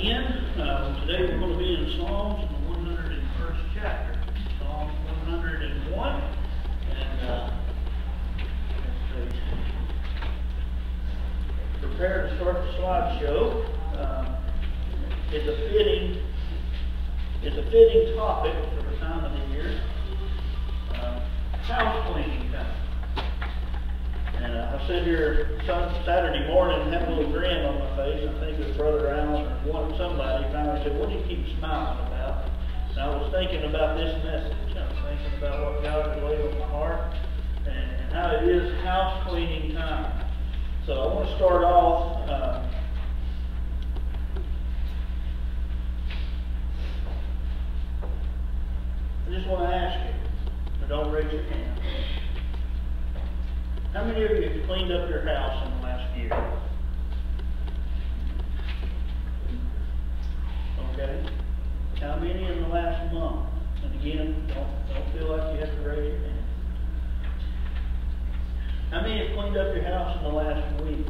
again. Uh, today we're going to be in Psalms, in the 101st chapter. Psalm 101. And uh. Prepare to start the slideshow. Uh, it's a fitting, it's a fitting topic for the time of the year. Uh, house cleaning. And uh, I sit here Saturday morning and have a little grin on my face. I think it was Brother Allen or one, somebody finally said, what do you keep smiling about? And I was thinking about this message. I was thinking about what God had laid on my heart and, and how it is house cleaning time. So I want to start off. Uh, I just want to ask you, but don't raise your hand. How many of you have cleaned up your house in the last year? Okay. How many in the last month? And again, don't, don't feel like you have to raise your hand. How many have cleaned up your house in the last week?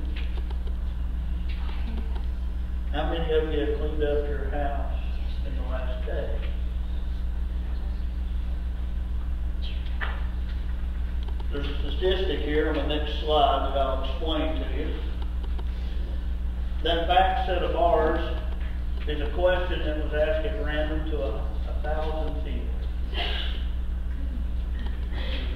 How many of you have cleaned up your house in the last day? There's a statistic here on the next slide that I'll explain to you. That back set of bars is a question that was asked at random to a, a thousand people.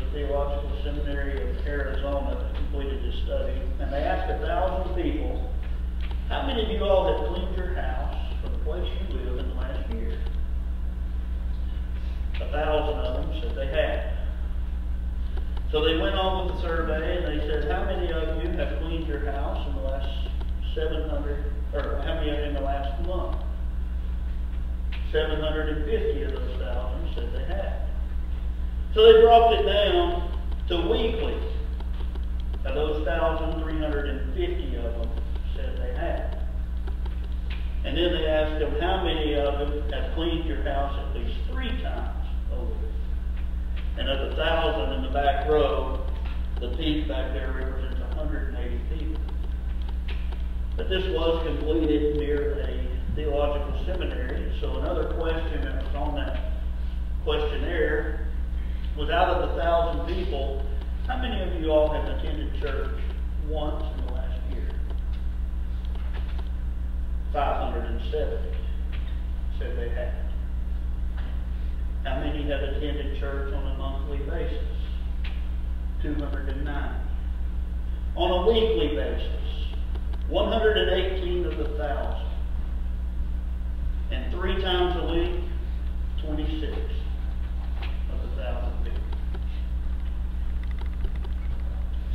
The Theological Seminary of Arizona completed this study, and they asked a thousand people, how many of you all have cleaned your house for the place you live in the last year? A thousand of them said they had. So they went on with the survey and they said, how many of you have cleaned your house in the last 700, or how many in the last month? 750 of those thousand said they had. So they dropped it down to weekly. Of those 1,350 of them said they had. And then they asked them, how many of them have cleaned your house at least three times and of the thousand in the back row, the peak back there represents 180 people. But this was completed near a theological seminary, so another question that was on that questionnaire was out of the thousand people, how many of you all have attended church once in the last year? 570 said they had. How many have attended church on a monthly basis? 209. On a weekly basis, 118 of the thousand. And three times a week, 26 of the thousand people.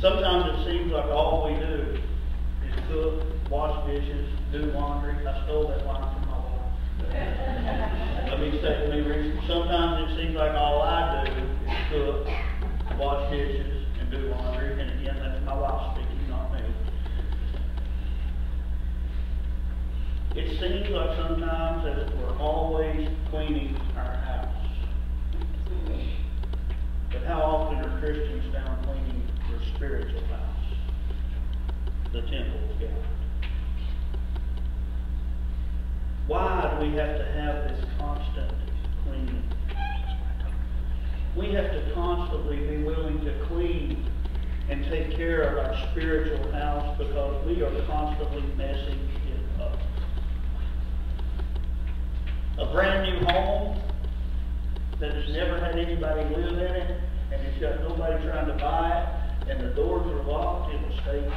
Sometimes it seems like all we do is cook, wash dishes, do laundry. I stole that line from my me say, let me sometimes it seems like all I do is cook, wash dishes, and do laundry. And again, that's my wife speaking, not me. It seems like sometimes that we're always cleaning our house. But how often are Christians found cleaning their spiritual house? The temple of God. Why do we have to have this constant cleaning? We have to constantly be willing to clean and take care of our spiritual house because we are constantly messing it up. A brand new home that has never had anybody live in it and it's got nobody trying to buy it and the doors are locked, it will stay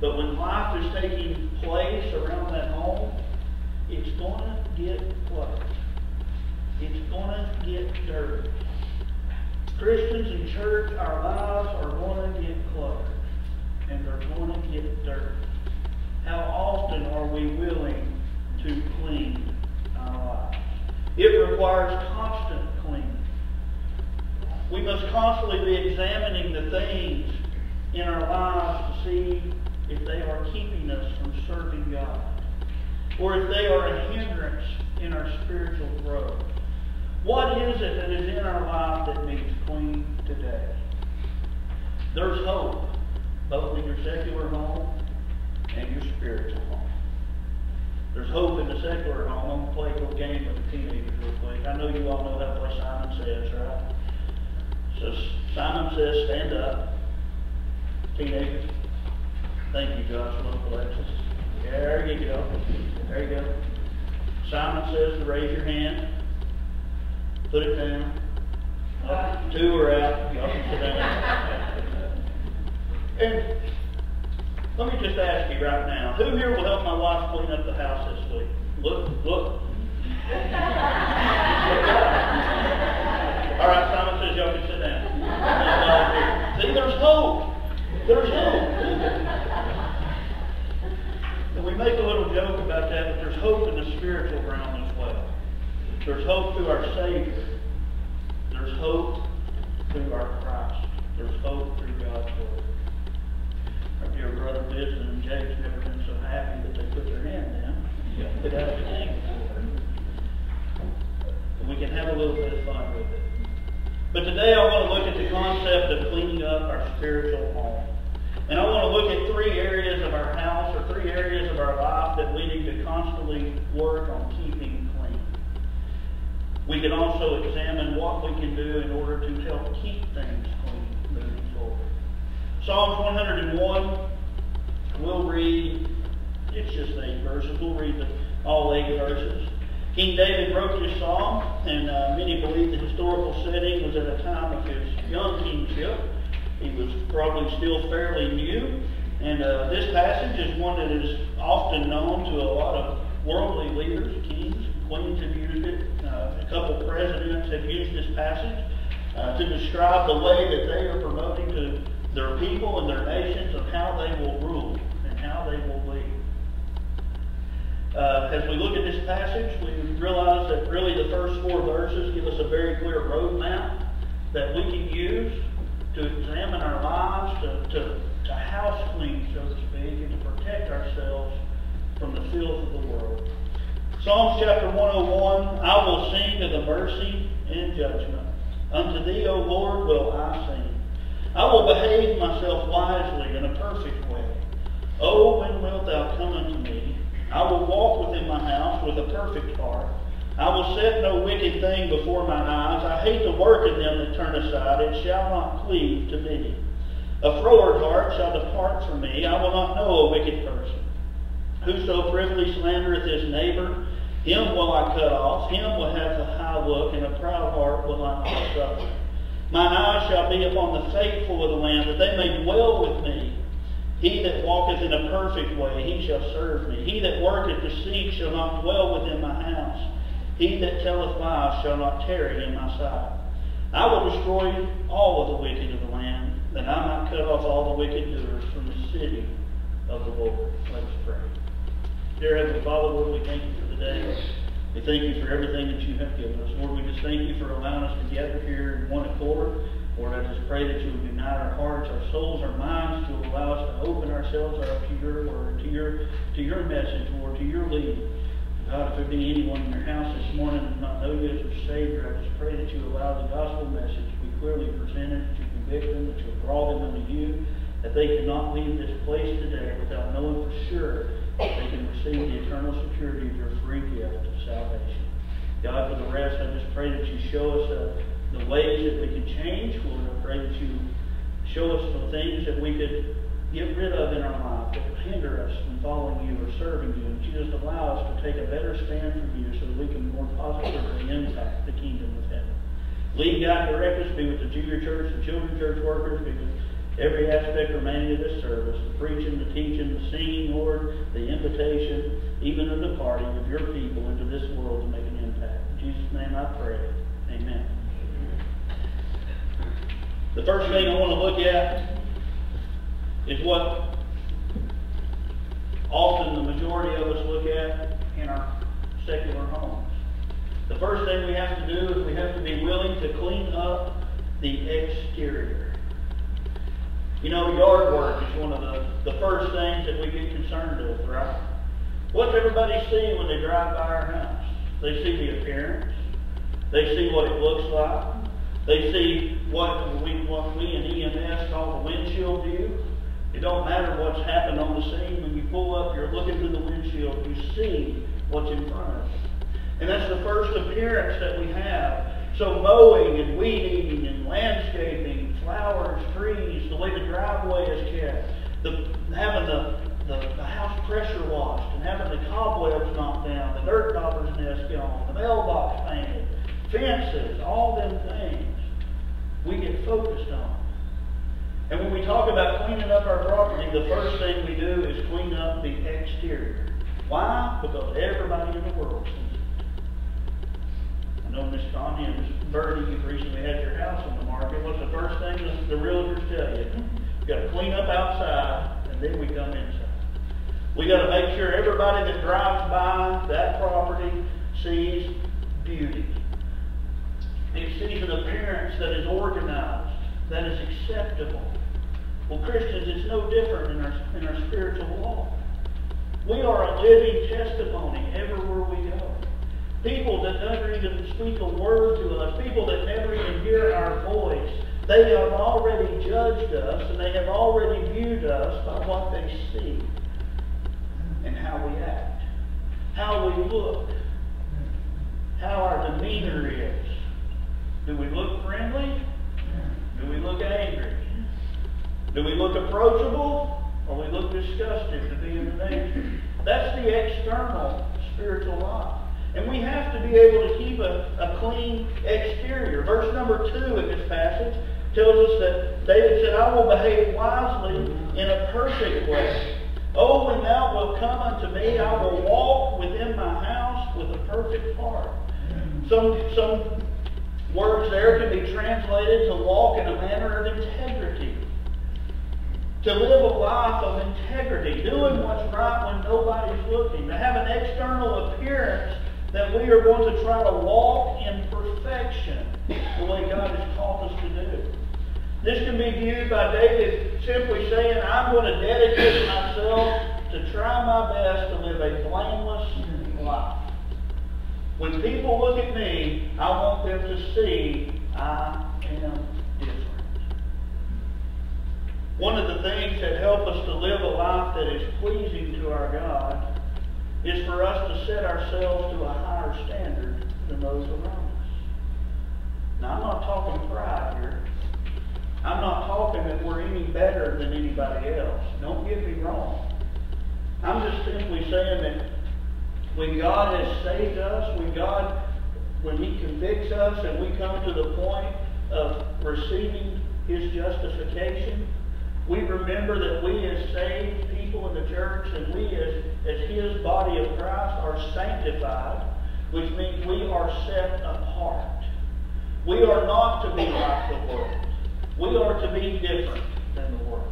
but when life is taking place around that home, it's going to get cluttered. It's going to get dirty. Christians in church, our lives are going to get cluttered. And they're going to get dirty. How often are we willing to clean our lives? It requires constant cleaning. We must constantly be examining the things in our lives to see if they are keeping us from serving God, or if they are a hindrance in our spiritual growth. What is it that is in our life that needs clean today? There's hope, both in your secular home and your spiritual home. There's hope in the secular home, I'm gonna play a little game with the teenagers real quick. I know you all know to play Simon Says, right? So Simon Says, stand up. Teenagers. Thank you, Joshua, Alexis. There you go. There you go. Simon says to raise your hand. Put it down. Two are out. Y'all can sit down. And let me just ask you right now, who here will help my wife clean up the house this week? Look, look. All right, Simon says y'all can sit down. See, there's hope. There's hope. We make a little joke about that, but there's hope in the spiritual realm as well. There's hope through our Savior. There's hope through our Christ. There's hope through God's Word. Our dear brother Winston and Jake's never been so happy that they put their hand down. Put out the thing And we can have a little bit of fun with it. But today I want to look at the concept of cleaning up our spiritual home. And I want to look at three areas of our house or three areas of our life that we need to constantly work on keeping clean. We can also examine what we can do in order to help keep things clean moving forward. Psalms 101, we'll read, it's just eight verses. We'll read the, all eight verses. King David wrote this psalm, and uh, many believe the historical setting was at a time of his young kingship. He was probably still fairly new. And uh, this passage is one that is often known to a lot of worldly leaders, kings, queens have used it. Uh, a couple presidents have used this passage uh, to describe the way that they are their people and their nations of how they will rule and how they will lead. Uh, as we look at this passage, we realize that really the first four verses give us a very clear roadmap that we can use to examine our lives, to, to, to house clean, so to speak, and to protect ourselves from the filth of the world. Psalms chapter 101, I will sing of the mercy and judgment. Unto thee, O Lord, will I sing. I will behave myself wisely in a perfect way. O when wilt thou come unto me? I will walk within my house with a perfect heart. I will set no wicked thing before mine eyes. I hate the work of them that turn aside. It shall not cleave to me. A froward heart shall depart from me. I will not know a wicked person. Whoso privily slandereth his neighbor, him will I cut off. Him will have a high look, and a proud heart will I not suffer. Mine eyes shall be upon the faithful of the land, that they may dwell with me. He that walketh in a perfect way, he shall serve me. He that worketh deceit shall not dwell within my house. He that telleth lies shall not tarry in my sight. I will destroy all of the wicked of the land, that I might cut off all the wicked doers from the city of the Lord. Let us pray. Dear Heavenly Father, Lord, we thank you for the day. We thank you for everything that you have given us. Lord, we just thank you for allowing us to gather here in one accord. Lord, I just pray that you would unite our hearts, our souls, our minds, to allow us to open ourselves up to your word, to your to your message, Lord, to your lead. God, if there be anyone in your house this morning that does not know you as their Savior, I just pray that you allow the gospel message to be clearly presented, to convict them, that you draw them unto you, that they cannot leave this place today without knowing for sure they can receive the eternal security of your free gift of salvation. God, for the rest, I just pray that you show us uh, the ways that we can change. Lord, I pray that you show us the things that we could get rid of in our life that hinder us from following you or serving you. And just allow us to take a better stand for you so that we can more positively impact the kingdom of heaven. Lead, God, direct us. Be with the junior church, the children church workers. Every aspect remaining of this service, the preaching, the teaching, the singing, Lord, the invitation, even the departing of your people into this world to make an impact. In Jesus' name I pray. Amen. The first thing I want to look at is what often the majority of us look at in our secular homes. The first thing we have to do is we have to be willing to clean up the exterior. You know, yard work is one of the, the first things that we get concerned with, right? What's everybody see when they drive by our house? They see the appearance. They see what it looks like. They see what we, what we in EMS call the windshield view. It don't matter what's happened on the scene. When you pull up, you're looking through the windshield. You see what's in front of us. And that's the first appearance that we have. So mowing and weed eating and landscaping, flowers, trees, the way the driveway is kept, the, having the, the, the house pressure washed and having the cobwebs knocked down, the dirt dauber's nest gone, the mailbox painted, fences, all them things we get focused on. And when we talk about cleaning up our property, the first thing we do is clean up the exterior. Why? Because everybody in the world sees it. I know Miss Connie and Miss Birdie, you've recently had your house on market. What's the first thing the, the realtors tell you? You got to clean up outside, and then we come inside. We got to make sure everybody that drives by that property sees beauty. It sees an appearance that is organized, that is acceptable. Well, Christians, it's no different in our, in our spiritual walk. We are a living testimony everywhere we go. People that never even speak a word to us, people that never even hear our voice, they have already judged us and they have already viewed us by what they see and how we act, how we look, how our demeanor is. Do we look friendly? Do we look angry? Do we look approachable or we look disgusted to be in the nature? That's the external spiritual life. And we have to be able to keep a, a clean exterior. Verse number two in this passage tells us that David said, I will behave wisely in a perfect way. Oh, when thou wilt come unto me, I will walk within my house with a perfect heart. Some, some words there can be translated to walk in a manner of integrity to live a life of integrity, doing what's right when nobody's looking, to have an external appearance that we are going to try to walk in perfection the way God has called us to do. This can be viewed by David simply saying, I'm going to dedicate myself to try my best to live a blameless life. When people look at me, I want them to see I am different. one of the things that help us to live a life that is pleasing to our God is for us to set ourselves to a higher standard than those around us. Now, I'm not talking pride here. I'm not talking that we're any better than anybody else. Don't get me wrong. I'm just simply saying that when God has saved us, when God, when He convicts us and we come to the point of receiving His justification, we remember that we as saved people in the church and we as, as His body of Christ are sanctified, which means we are set apart. We are not to be like the world. We are to be different than the world.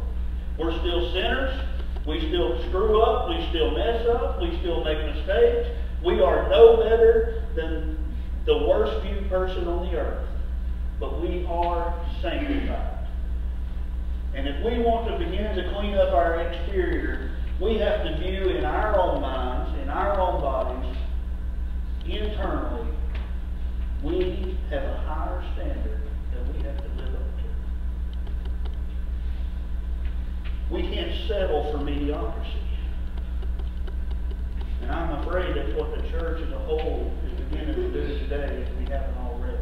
We're still sinners. We still screw up. We still mess up. We still make mistakes. We are no better than the worst viewed person on the earth. But we are sanctified. And if we want to begin to clean up our exterior, we have to view in our own minds, in our own bodies, internally, we have a higher standard that we have to live up to. We can't settle for mediocrity. And I'm afraid that's what the church as a whole is beginning to do today if we haven't already.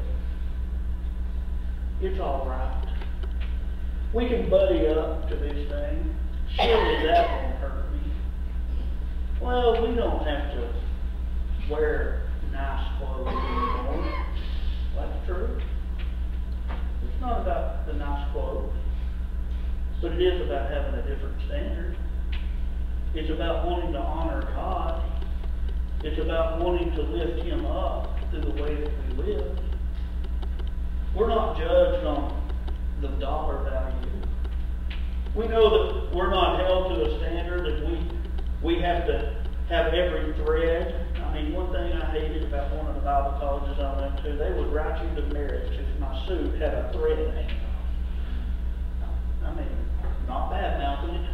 It's all right. We can buddy up to this thing. Surely that won't hurt me. Well, we don't have to wear nice clothes anymore. That's true. It's not about the nice clothes, but it is about having a different standard. It's about wanting to honor God. It's about wanting to lift Him up through the way that we live. We're not judged on the dollar value. We know that we're not held to a standard that we we have to have every thread. I mean, one thing I hated about one of the Bible colleges I went to, they would write you the merits if my suit had a thread hanging off. I mean, not bad mouthing it,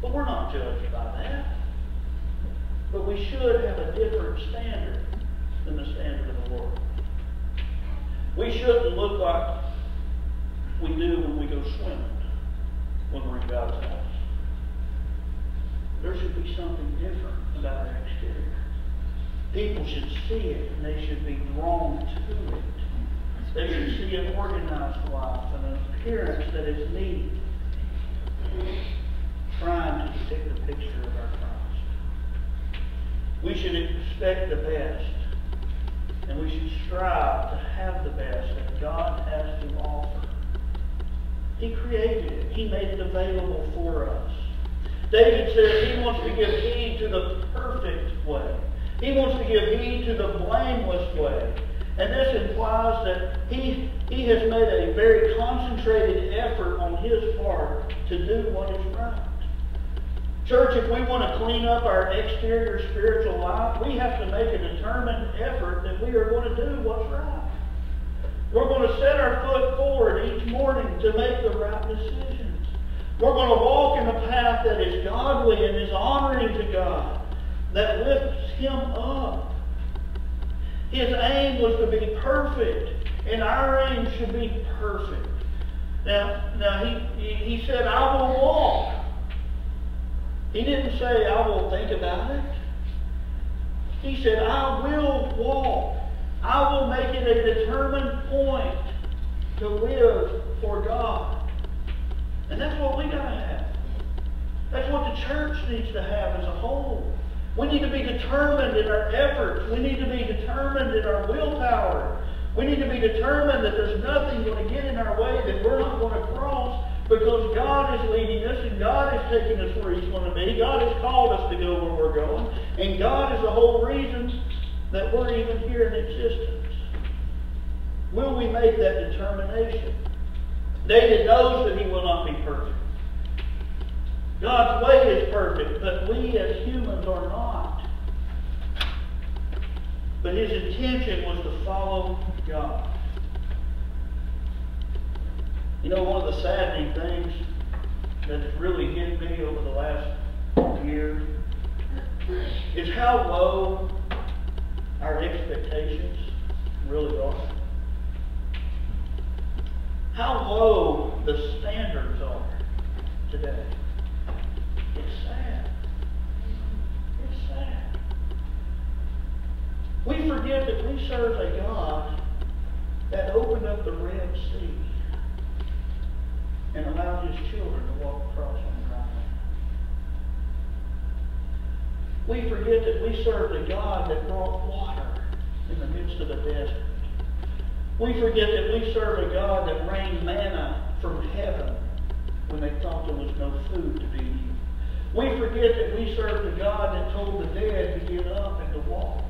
but we're not judged by that. But we should have a different standard than the standard of the world. We shouldn't look like we do when we go swimming, when we're in God's house. There should be something different about our exterior. People should see it and they should be drawn to it. They should see an organized life and an appearance that is neat, trying to depict the picture of our Christ. We should expect the best, and we should strive to have the best that God has to offer. He created it. He made it available for us. David says he wants to give heed to the perfect way. He wants to give heed to the blameless way. And this implies that he, he has made a very concentrated effort on his part to do what is right. Church, if we want to clean up our exterior spiritual life, we have to make a determined effort that we are going to do what's right. We're going to set our foot forward each morning to make the right decisions. We're going to walk in a path that is godly and is honoring to God, that lifts Him up. His aim was to be perfect, and our aim should be perfect. Now, now he, he said, I will walk. He didn't say, I will think about it. He said, I will walk. I will make it a determined point to live for God. And that's what we got to have. That's what the church needs to have as a whole. We need to be determined in our efforts. We need to be determined in our willpower. We need to be determined that there's nothing going to get in our way that we're not going to cross because God is leading us and God is taking us where He's going to be. God has called us to go where we're going. And God is the whole reason that we're even here in existence. Will we make that determination? David knows that he will not be perfect. God's way is perfect, but we as humans are not. But his intention was to follow God. You know, one of the saddening things that's really hit me over the last year is how low our expectations really are. How low the standards are today. It's sad. It's sad. We forget that we serve a God that opened up the Red Sea and allowed his children to walk across on dry land. We forget that we serve a God that brought water in the midst of the desert. We forget that we serve a God that rained manna from heaven when they thought there was no food to be eaten. We forget that we serve a God that told the dead to get up and to walk.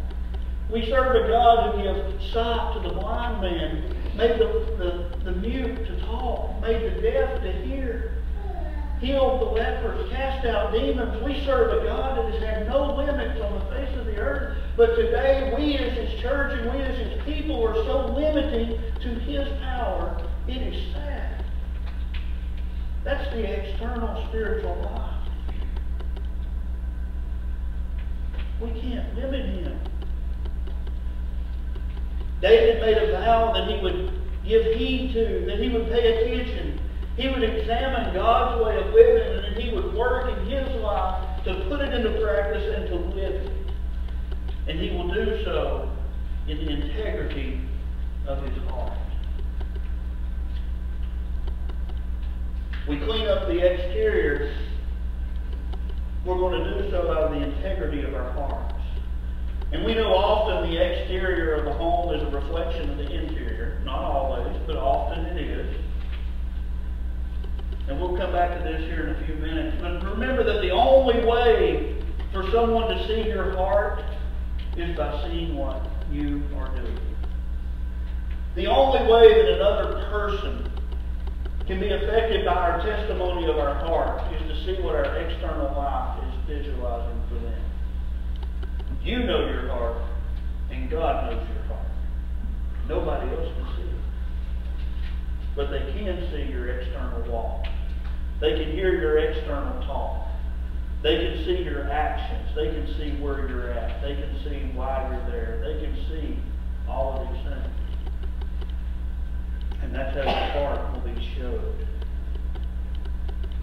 We serve a God who gives sight to the blind man, made the, the, the mute to talk, made the deaf to hear, healed the lepers, cast out demons. We serve a God that has had no limits on the face of the earth. But today, we as His church and we as His people are so limiting to His power, it is sad. That's the external spiritual life. We can't limit him. David made a vow that he would give heed to, that he would pay attention. He would examine God's way of living, and that he would work in his life to put it into practice and to live it. And he will do so in the integrity of his heart. We clean up the exterior we're going to do so out of the integrity of our hearts. And we know often the exterior of the home is a reflection of the interior. Not always, but often it is. And we'll come back to this here in a few minutes. But remember that the only way for someone to see your heart is by seeing what you are doing. The only way that another person can be affected by our testimony of our heart is to see what our external life is visualizing for them. You know your heart, and God knows your heart. Nobody else can see it. But they can see your external walk. They can hear your external talk. They can see your actions. They can see where you're at. They can see why you're there. They can see all of these things. And that's how the heart will be showed.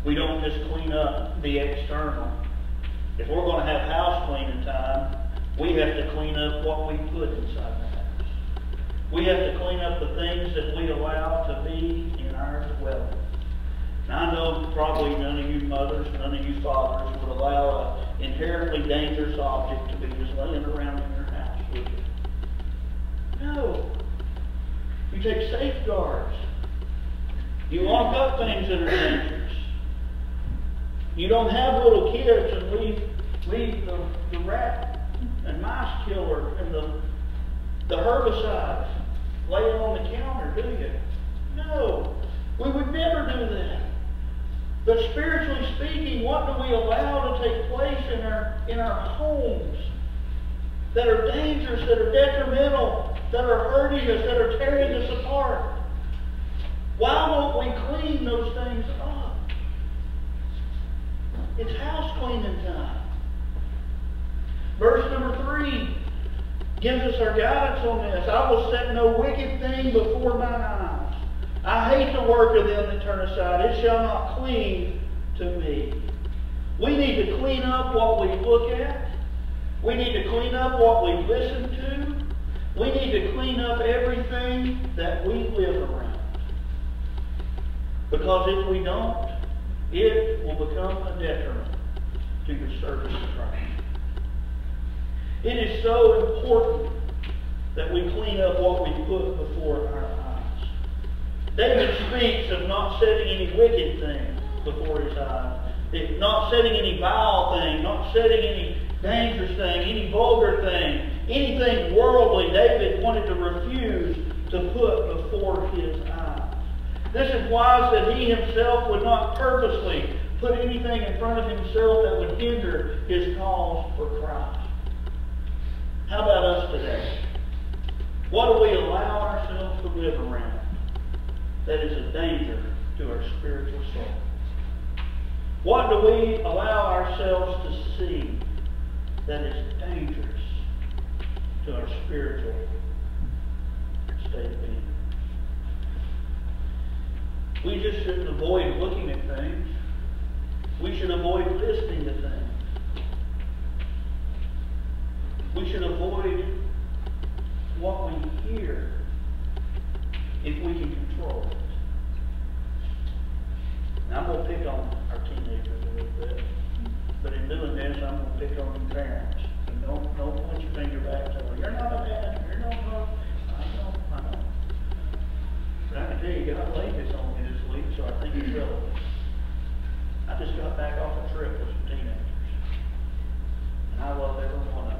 We don't just clean up the external. If we're going to have house cleaning time, we have to clean up what we put inside the house. We have to clean up the things that we allow to be in our dwelling. Now, I know probably none of you mothers, none of you fathers would allow an inherently dangerous object to be just laying around in your house, would you? No. You take safeguards. You lock up things that are dangerous. You don't have little kids and leave, leave the, the rat and mice killer and the, the herbicides laying on the counter, do you? No. We would never do that. But spiritually speaking, what do we allow to take place in our, in our homes that are dangerous, that are detrimental, that are hurting us, that are tearing us apart? Why won't we clean those things up? It's house cleaning time. Verse number three gives us our guidance on this. I will set no wicked thing before mine eyes. I hate the work of them that turn aside. It shall not cleave to me. We need to clean up what we look at. We need to clean up what we listen to. We need to clean up everything that we live around. Because if we don't, it will become a detriment to the service of Christ. It is so important that we clean up what we put before our eyes. David speaks of not setting any wicked thing before his eyes, not setting any vile thing, not setting any dangerous thing, any vulgar thing, anything worldly. David wanted to refuse to put before his eyes. This implies that he himself would not purposely put anything in front of himself that would hinder his cause for Christ. How about us today? What do we allow ourselves to live around that is a danger to our spiritual soul? What do we allow ourselves to see that is dangerous to our spiritual state of being? We just shouldn't avoid looking at things. We should avoid listening to things. We should avoid what we hear if we can control it. Now, I'm going to pick on our teenagers a little bit, but in doing this, I'm going to pick on the parents. And don't, don't point your finger back to them. You're not a dad. You're not a... I know, I know. But I can tell you, God laid this on me this week, so I think it's relevant. I just got back off a trip with some teenagers. And I love every one of them.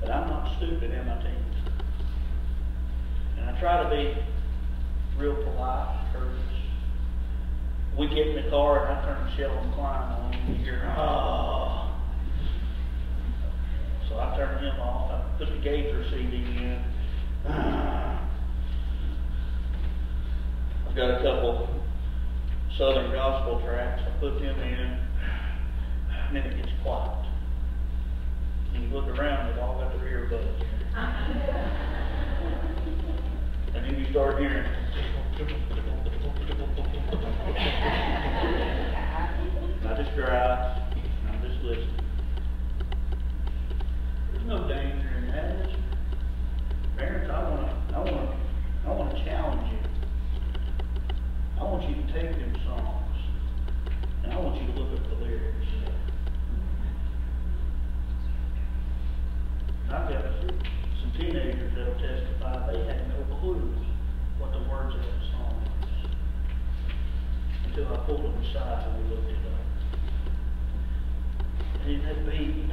But I'm not stupid in my teens. And I try to be real polite, courteous. We get in the car and I turn Shell and Klein on and hear, oh. So I turn him off. I put the Gaither CD in. I've got a couple Southern gospel tracks. I put them in. And then it gets quiet. And you look around, they've all got their earbuds. and then you start hearing. I just drive, I'm just listening. There's no danger in that? Parents, I want to, I want to, I want to challenge you. I want you to take them songs, and I want you to look at the lyrics. I've got some teenagers that'll testify they had no clue what the words of that song was until I pulled them aside and we looked it up. And that beat,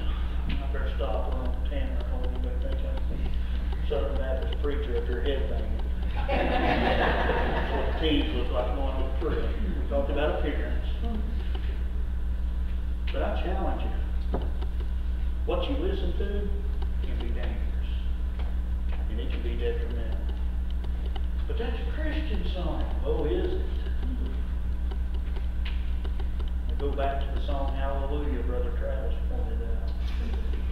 I better stop or I'm Tanner, I don't anybody think I'm Southern Baptist preacher up your head banging. That's what the teens look like going to trip. We talked about appearance. But I challenge you. What you listen to. And it can be detrimental. But that's a Christian song. Oh, is it? Hmm. I go back to the song Hallelujah, Brother Travis pointed out.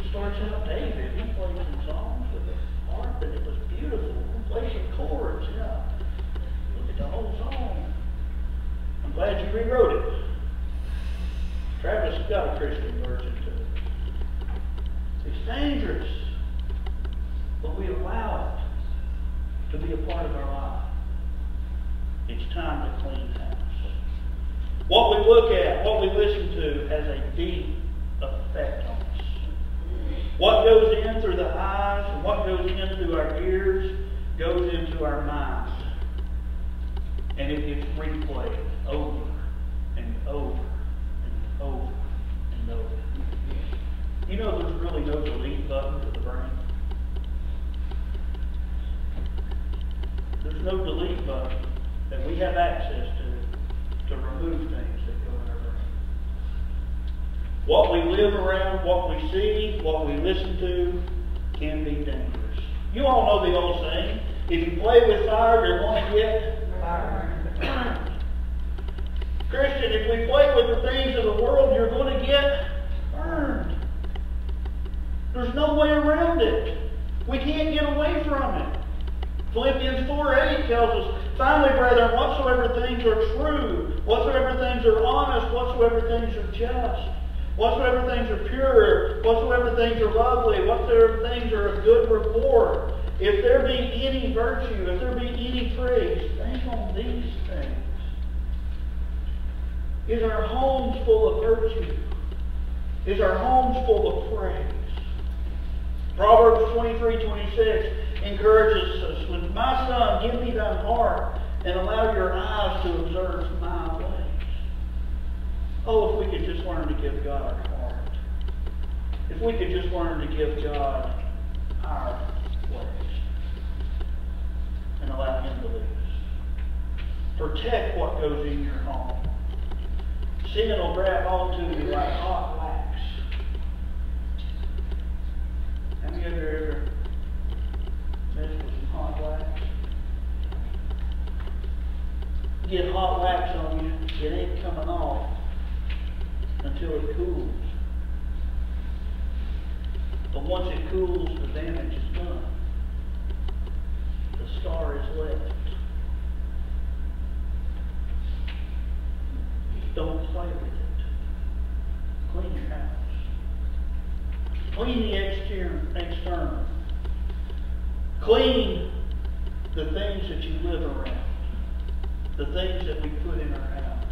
It starts out David. He played some songs with the harp, and it was beautiful. Some chords, yeah. Look at the whole song. I'm glad you rewrote it. Travis got a Christian version to it. It's dangerous, but we allow it to be a part of our life. It's time to clean house. What we look at, what we listen to, has a deep effect on us. What goes in through the eyes and what goes in through our ears goes into our minds. And it gets replayed over and over and over and over. You know there's really no delete button to the brain? There's no delete button that we have access to to remove things that go in our brain. What we live around, what we see, what we listen to can be dangerous. You all know the old saying, if you play with fire, you're going to get fire. Christian, if we play with the things of the world, you're going to get burned. There's no way around it. We can't get away from it. Philippians 4 8 tells us, Finally, brethren, whatsoever things are true, whatsoever things are honest, whatsoever things are just, whatsoever things are pure, whatsoever things are lovely, whatsoever things are of good report, if there be any virtue, if there be any praise, think on these things. Is our homes full of virtue? Is our homes full of praise? Proverbs 23, 26 encourages us, with my son, give me thine heart and allow your eyes to observe my ways. Oh, if we could just learn to give God our heart. If we could just learn to give God our ways and allow him to lead us. Protect what goes in your home. Sin will grab onto you like hot wax. Have you ever, ever messed with some hot wax? Get hot wax on you, it ain't coming off until it cools. But once it cools, the damage is done. The scar is left. Don't play with it. Clean your house. Clean the exterior, external. Clean the things that you live around. The things that we put in our house.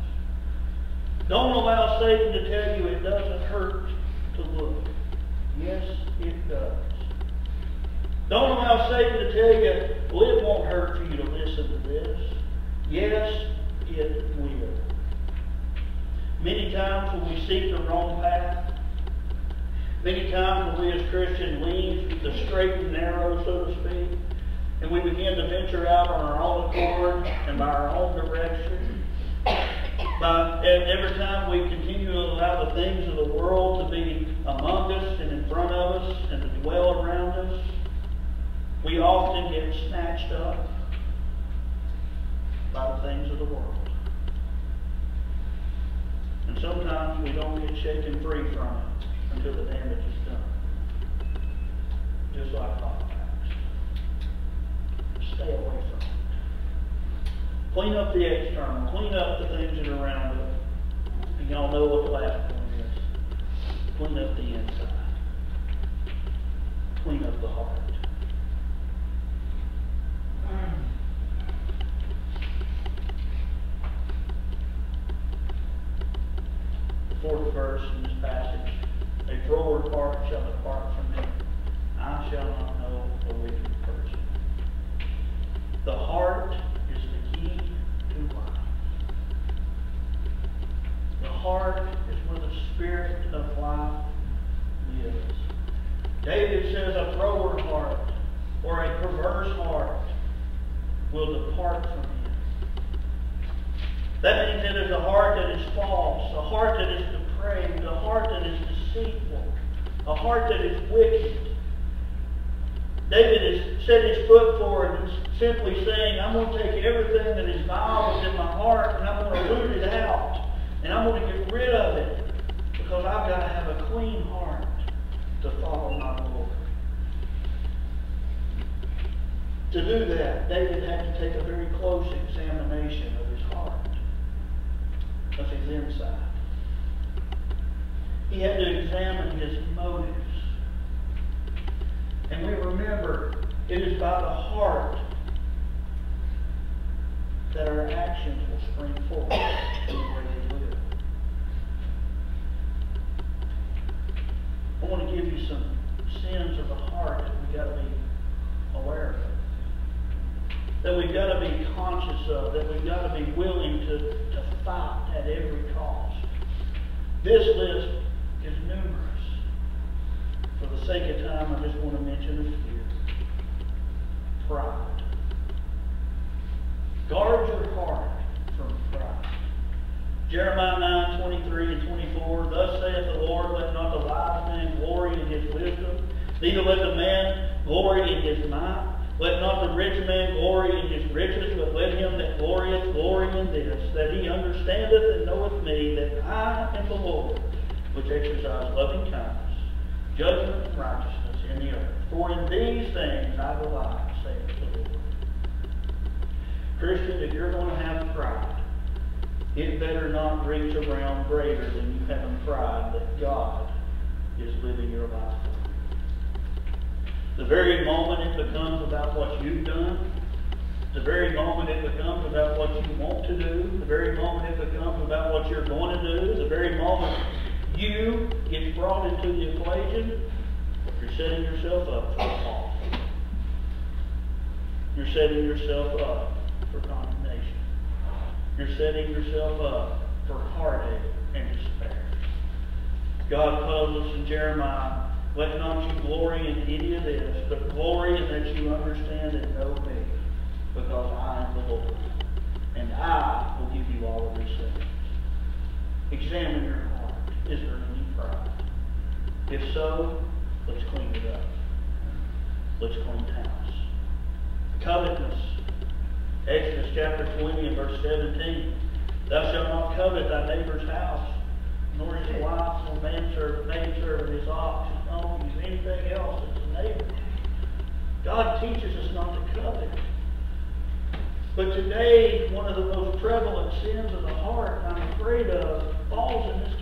Don't allow Satan to tell you it doesn't hurt to look. Yes, it does. Don't allow Satan to tell you, well, it won't hurt for you to listen to this. Yes, it will. Many times when we seek the wrong path, many times when we as Christians the straight and narrow, so to speak, and we begin to venture out on our own accord and by our own direction, by, every time we continue to allow the things of the world to be among us and in front of us and to dwell around us, we often get snatched up by the things of the world. And sometimes we don't get shaken free from it until the damage is done. Just like hot wax. Stay away from it. Clean up the external. Clean up the things that are around it. And y'all know what the last one is. Clean up the inside. Clean up the heart. Fourth verse in this passage, a froward heart shall depart from me. I shall not know a wicked person. The heart is the key to life. The heart is where the spirit of life lives. David says a froward heart or a perverse heart will depart from him. That means it is a heart that is false, a heart that is depraved, a heart that is deceitful, a heart that is wicked. David has set his foot forward and simply saying, I'm going to take everything that is vile within my heart and I'm going to root it out. And I'm going to get rid of it because I've got to have a clean heart to follow my Lord. To do that, David had to take a very close examination of his heart, of his inside. He had to examine his motives. By the heart that our actions will spring forth in the way they live. I want to give you some sins of the heart that we've got to be aware of. That we've got to be conscious of, that we've got to be willing to, to fight at every cost. This list is numerous. For the sake of time, I just want to mention a few. Pride. Guard your heart from pride. Jeremiah 9, 23 and 24, Thus saith the Lord, Let not the wise man glory in his wisdom, neither let the man glory in his might. Let not the rich man glory in his riches, but let him that glorieth glory in this, that he understandeth and knoweth me, that I am the Lord, which exercise loving kindness, judgment, and righteousness in the earth. For in these things I delight, saith the Lord. Christian, if you're going to have pride, it better not reach around greater than you have in pride that God is living your life. The very moment it becomes about what you've done, the very moment it becomes about what you want to do, the very moment it becomes about what you're going to do, the very moment you get brought into the equation, you're setting yourself up for a fall. You're setting yourself up for condemnation. You're setting yourself up for heartache and despair. God tells us in Jeremiah, let not you glory in any of this, but glory in that you understand and know me, because I am the Lord. And I will give you all of these things. Examine your heart. Is any pride? If so, let's clean it up. Let's clean house. Covetousness. Exodus chapter 20 and verse 17. Thou shalt not covet thy neighbor's house, nor his wife, nor manservant, maidservant, his ox, his donkeys, anything else that's a neighbor. God teaches us not to covet. But today, one of the most prevalent sins of the heart, I'm afraid of, falls in this.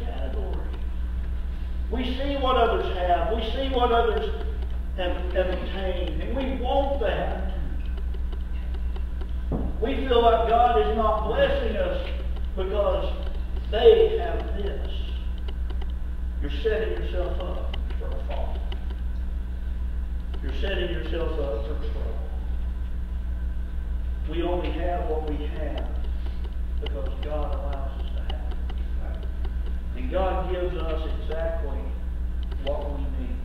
We see what others have. We see what others have, have. And we want that. We feel like God is not blessing us because they have this. You're setting yourself up for a fall. You're setting yourself up for trouble. We only have what we have because God allows us to have it. And God gives us exactly what we need.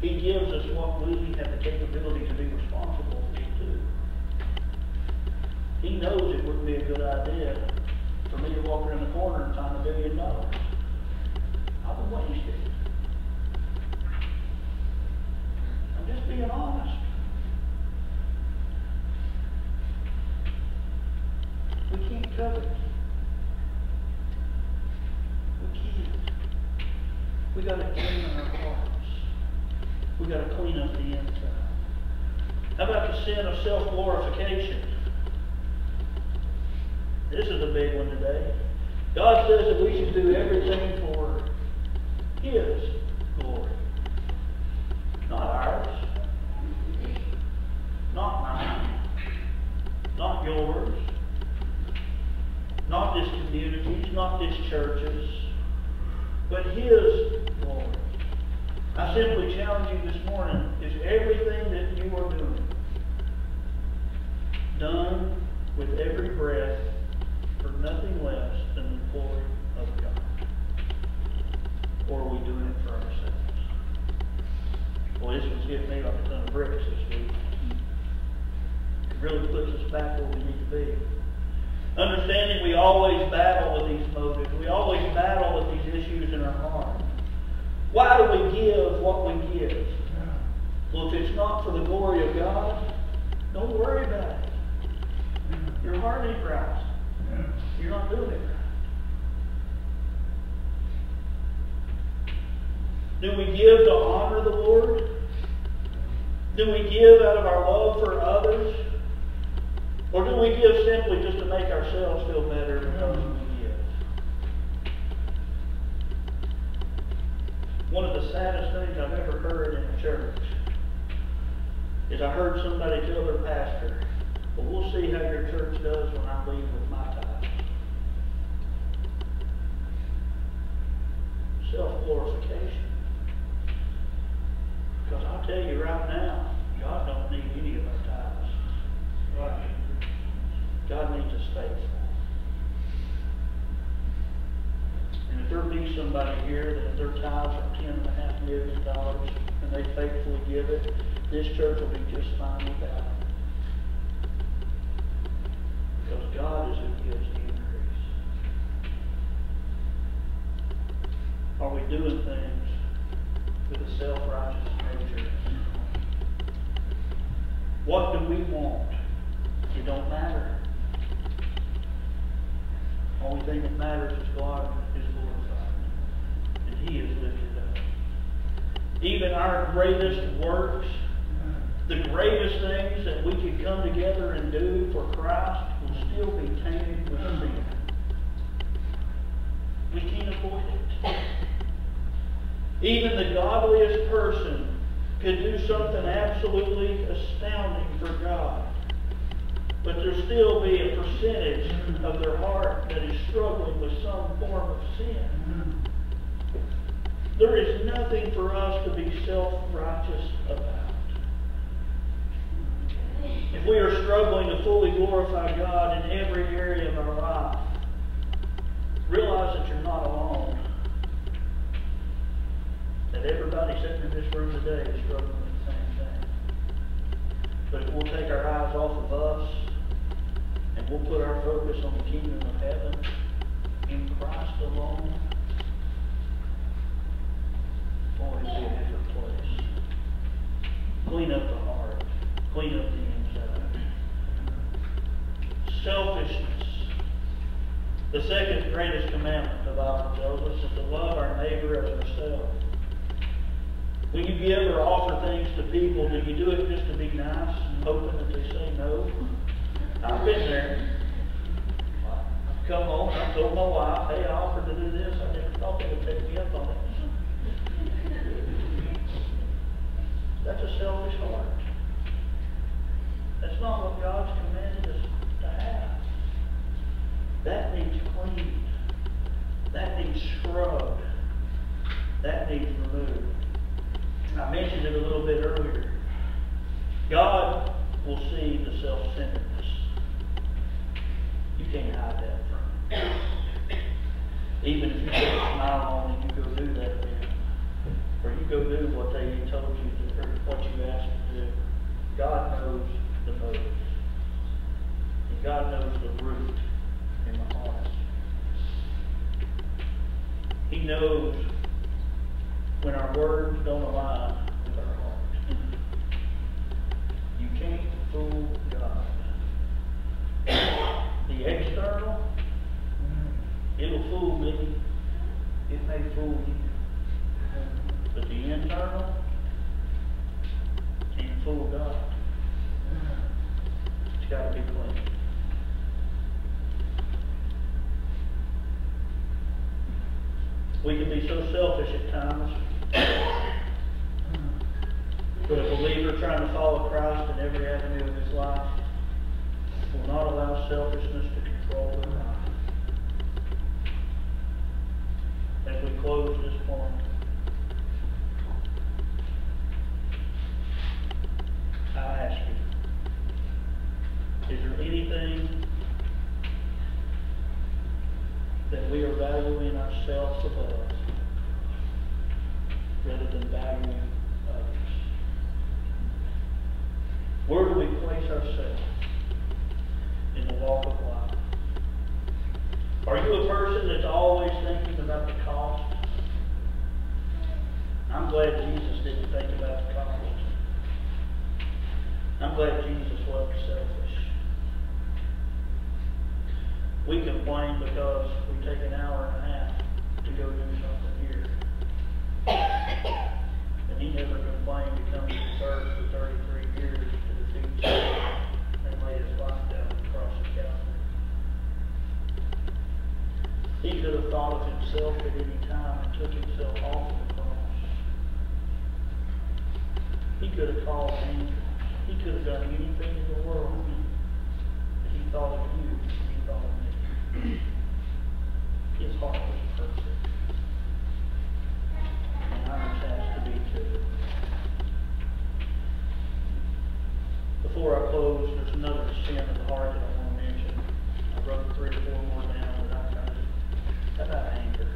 He gives us what we have the capability to be responsible to. He knows it wouldn't be a good idea for me to walk around the corner and find a billion dollars. I would waste it. I'm just being honest. We can't covet. We can't. We got to clean our hearts. We got to clean up the inside. How about the sin of self-glorification? This is a big one today. God says that we should do everything for His glory, not ours, not mine, not yours, not this community's, not this church's, but His glory. I simply challenge you this morning, is everything that you are doing done with every breath for nothing less than the glory of God? Or are we doing it for ourselves? Well, this one's hitting me like a ton of bricks this week. It really puts us back where we need to be. Understanding we always battle with these motives. We always battle with these issues in our heart. Why do we give what we give? Well, if it's not for the glory of God, don't worry about it. Your heart ain't right. You're not doing it right. Do we give to honor the Lord? Do we give out of our love for others? Or do we give simply just to make ourselves feel better because we give? One of the saddest things I've ever heard in a church is I heard somebody tell their pastor, well, we'll see how your church does when I leave with my tithes. Self-glorification. Because I'll tell you right now, God don't need any of our tithes. Right. God needs us faithful. And if there be somebody here that their tithes are ten and a half million dollars and they faithfully give it, this church will be just fine without it. Because God is who gives the increase. Are we doing things with a self-righteous nature? What do we want? It don't matter. Only thing that matters is God is glorified. And He is lifted up. Even our greatest works, the greatest things that we could come together and do for Christ will still be tainted with sin. We can't avoid it. Even the godliest person could do something absolutely astounding for God. But there still be a percentage of their heart that is struggling with some form of sin. There is nothing for us to be self-righteous about. If we are struggling to fully glorify God in every area of our life, realize that you're not alone. That everybody sitting in this room today is struggling with the same thing. But if we'll take our eyes off of us we'll put our focus on the kingdom of heaven in Christ alone, boy, it'd a place. Clean up the heart. Clean up the inside. Selfishness. The second greatest commandment the Bible tells us is to love our neighbor as ourselves. When you give or offer things to people, do you do it just to be nice, and hoping that they say no? I've been there. I've come home, I told my wife, hey, I offered to do this, I never thought they would take me up on it. That's a selfish heart. That's not what God's commanded us to have. That needs cleaned. That needs scrubbed. That needs removed. I mentioned it a little bit earlier. God will see the self-centeredness. You can't hide that from him. Even if you put a smile on and you go do that then, or you go do what they told you to, or what you asked to do, God knows the motives. And God knows the root in the heart. He knows when our words don't align with our heart. You can't fool. The external, it'll fool me. It may fool you. But the internal can't fool God. It's got to be clean. We can be so selfish at times. But a believer trying to follow Christ in every avenue of his life will not allow selfishness to control their life. As we close this point, I ask you, is there anything that we are valuing ourselves above rather than valuing others? Where do we place ourselves the walk of life? Are you a person that's always thinking about the cost? I'm glad Jesus didn't think about the cost. I'm glad Jesus wasn't selfish. We complain because we take an hour and a half to go do something here. And he never complained to come to this earth for 33 years to defeat sin and lay his life down on the cross of Calvary. He could have thought of himself at any time and took himself off of the cross. He could have called angels. He could have done anything in the world. But he thought of you. He thought of me. His heart was perfect. And ours has to be too. Before I close, there's another sin of the heart that I want to mention. I wrote three or four more down, but I kind of, how about anger?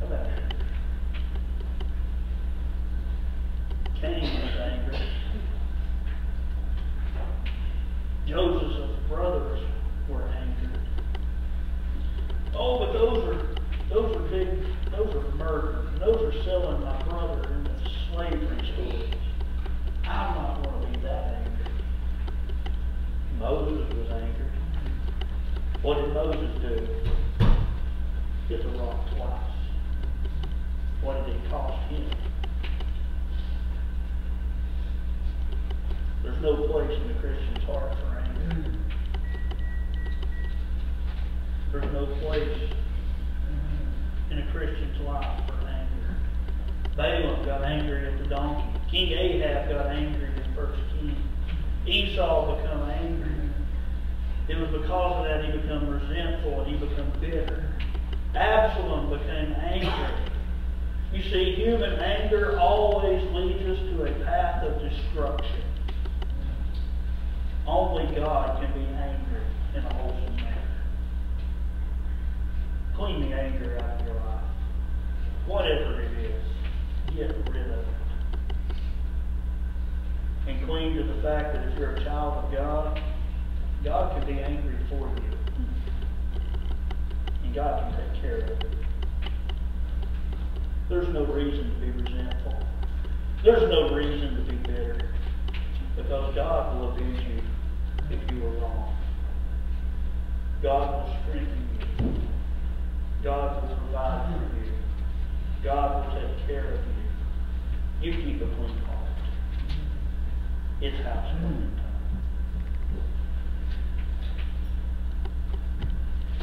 How about anger? Cain was angry. Joseph's brothers were angered. Oh, but those are those are big those are murder. Those are selling my brother into slavery schools. I'm not going to be that angry. Moses was angry. What did Moses do? Hit the rock twice. What did it cost him? There's no place in the Christian's heart for anger. There's no place in a Christian's life for anger. Balaam got angry at the donkey. Got angry in First King. Esau become angry. It was because of that he became resentful and he became bitter. Absalom became angry. You see, human anger always leads us to a path of destruction. Only God can be angry in a wholesome manner. Clean the anger out of your life. Whatever it is, get rid of it. And cling to the fact that if you're a child of God, God can be angry for you. And God can take care of it. There's no reason to be resentful. There's no reason to be bitter. Because God will abuse you if you are wrong. God will strengthen you. God will provide for you. God will take care of you. You keep a clean heart. It's house cleaning time.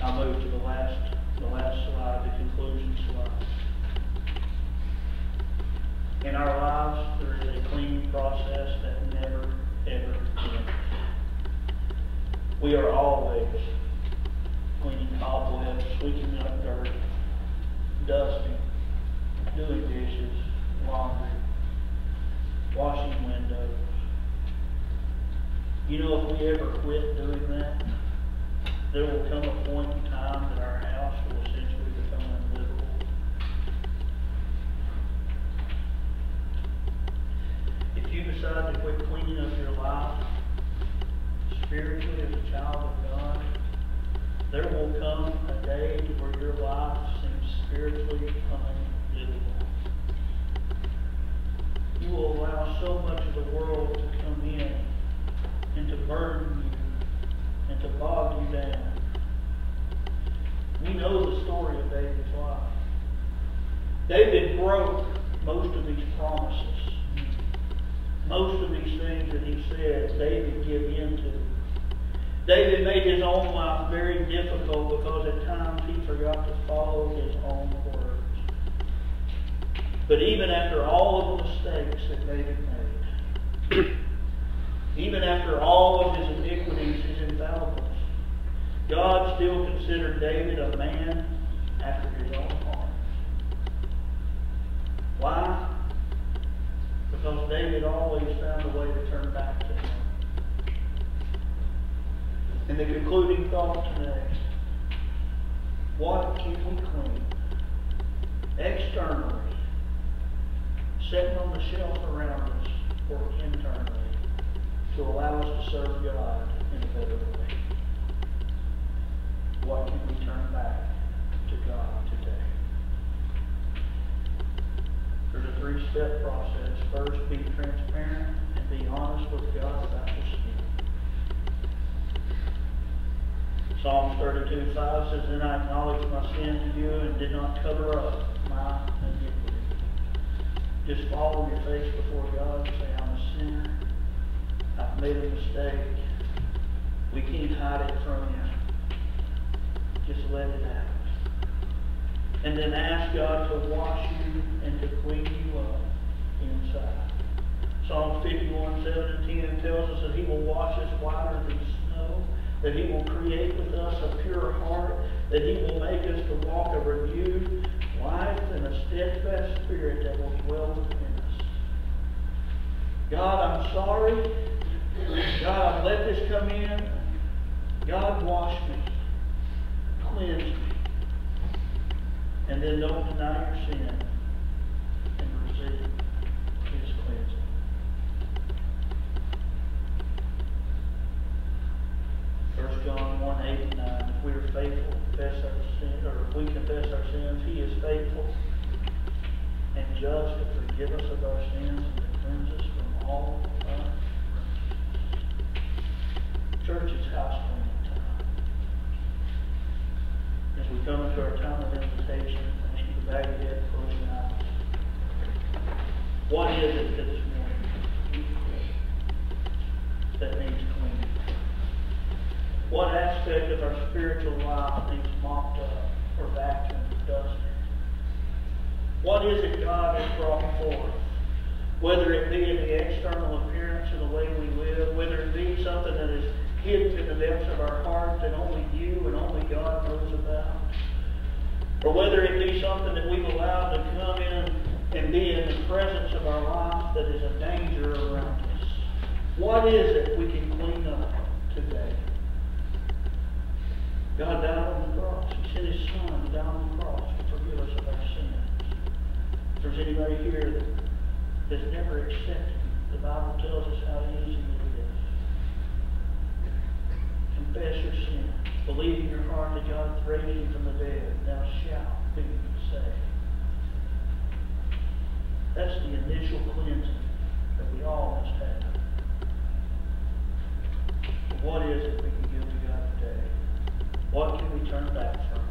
I'll move to the last, the last slide, the conclusion slide. In our lives, there is a cleaning process that never, ever ends. We are always cleaning cobwebs, sweeping up dirt, dusting, doing dishes, laundry, washing. You know, if we ever quit doing that, there will come a point in time that our house will essentially become unlivable. If you decide to quit cleaning up your life spiritually as a child of God, there will come a day where your life seems spiritually unlivable. You will allow so much of the world to come in and to burden you and to bog you down. We know the story of David's life. David broke most of these promises. Most of these things that he said, David gave in to. David made his own life very difficult because at times he forgot to follow his own words. But even after all of the mistakes that David made, even after all of his iniquities, his infallibles, God still considered David a man after his own heart. Why? Because David always found a way to turn back to him. And the concluding thought today, what keep we clean? Externally, sitting on the shelf around us, or internally, to allow us to serve God in a better way? What can we turn back to God today? There's a three-step process. First, be transparent and be honest with God about your sin. Psalms 32, 5 says, Then I acknowledged my sin to you and did not cover up my iniquity. Just fall on your face before God and say, I'm a sinner. I've made a mistake. We can't hide it from you. Just let it out. And then ask God to wash you and to clean you up inside. Psalm fifty-one, seven and ten tells us that he will wash us whiter than snow, that he will create with us a pure heart, that he will make us to walk a renewed life and a steadfast spirit that will dwell within us. God, I'm sorry. God, let this come in. God, wash me. Cleanse me. And then don't deny your sin and receive his cleansing. First John one, eight and nine, if we are faithful, confess our sin, or if we confess our sins, he is faithful and just to forgive us of our sins and to cleanse us from all unrighteousness. Church is house cleaning time. As we come into our time of invitation, I need you to bow your head, your eyes. What is it this morning that needs cleaning? What aspect of our spiritual life needs mopped up or vacuumed or dusted? What is it God has brought forth? Whether it be in the external appearance of the way we live, whether it be something that is hidden in the depths of our heart that only you and only God knows about. Or whether it be something that we've allowed to come in and be in the presence of our life that is a danger around us. What is it we can clean up today? God died on the cross. He sent his son down on the cross to forgive us of our sins. If there's anybody here that has never accepted the Bible tells us how easy it is. Confess your sin. Believe in your heart that God has raised him from the dead. Thou shalt be saved. That's the initial cleansing that we all must have. But what is it we can give to God today? What can we turn back from?